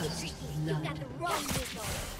First blood.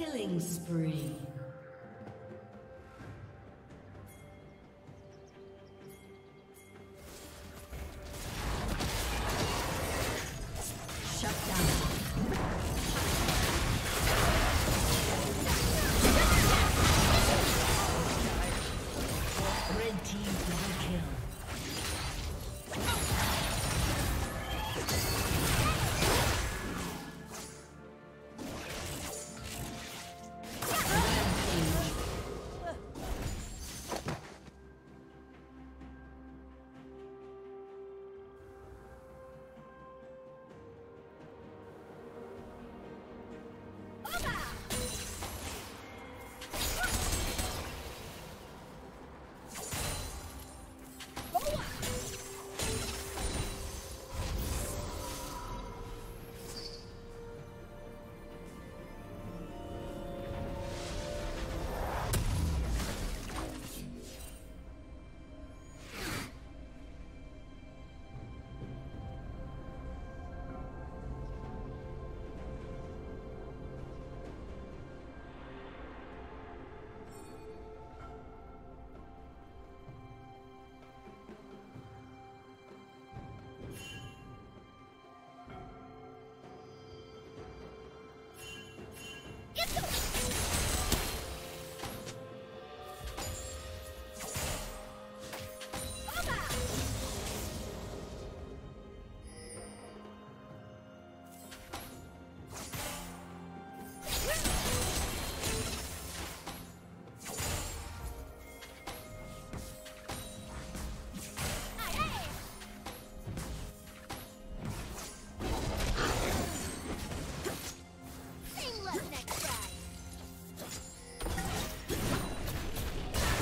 Killing spree.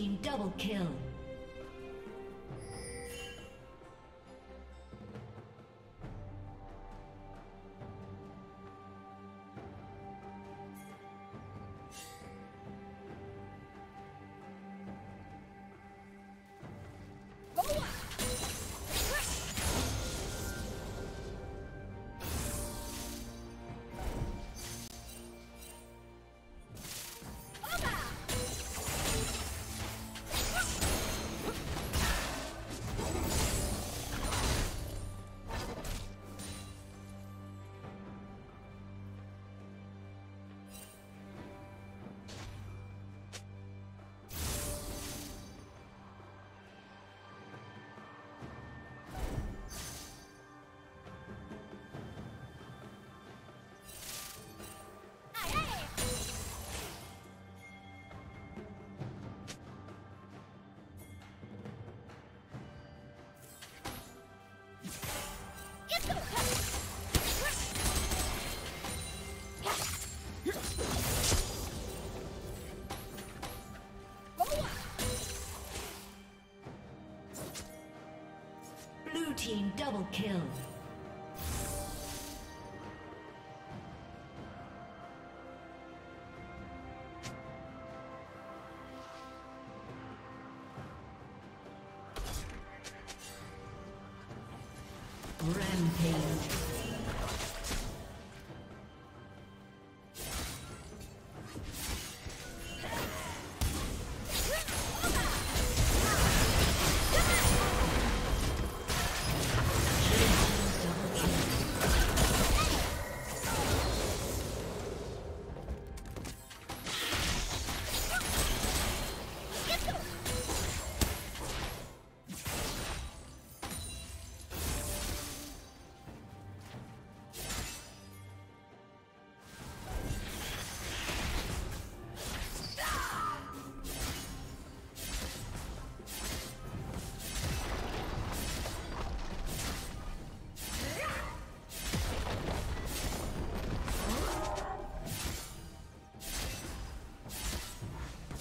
Team double kill. Double kill.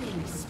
Killing